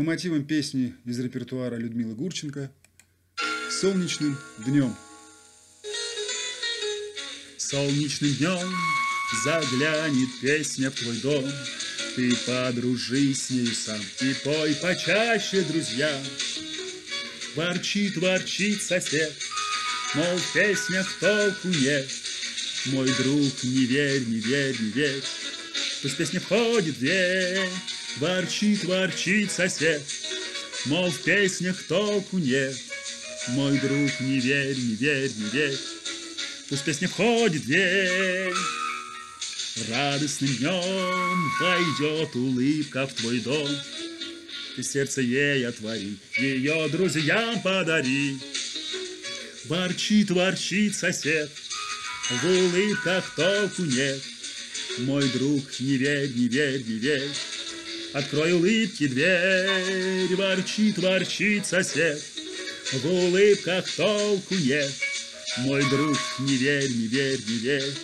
по мотивам песни из репертуара Людмилы Гурченко «Солнечным днем». Солнечным днем заглянет песня в твой дом, Ты подружись с нею сам и пой почаще, друзья. Ворчит, ворчит сосед, мол, в песнях толку нет. Мой друг, не верь, не верь, не верь, Пусть песня входит в дверь, Ворчит, ворчит сосед, Мол, в песнях толку нет. Мой друг, не верь, не верь, не верь, Пусть песня входит в дверь. Радостным днем войдет улыбка в твой дом, Ты сердце ей отвори, ее друзьям подари. Ворчит, ворчит сосед, в улыбках толку нет. Мой друг, не верь, не верь, не верь, Открой улыбки дверь, ворчит, ворчит сосед, В улыбках толку нет. Мой друг, не верь, не верь, не верь,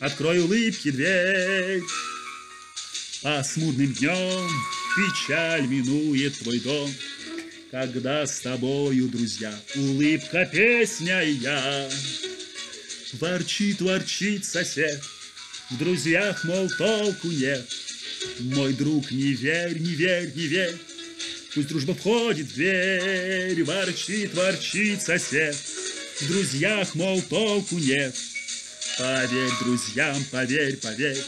Открой улыбки дверь. А смутным днем печаль минует твой дом, Когда с тобою, друзья, улыбка, песня и я. Ворчит, ворчит сосед, в друзьях, мол, толку нет. Мой друг, не верь, не верь, не верь, Пусть дружба входит в дверь, ворчит, ворчит сосед. В друзьях, мол, толку нет. Поверь друзьям, поверь, поверь,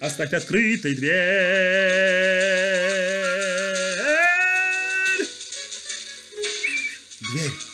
Оставь открытой дверь. Дверь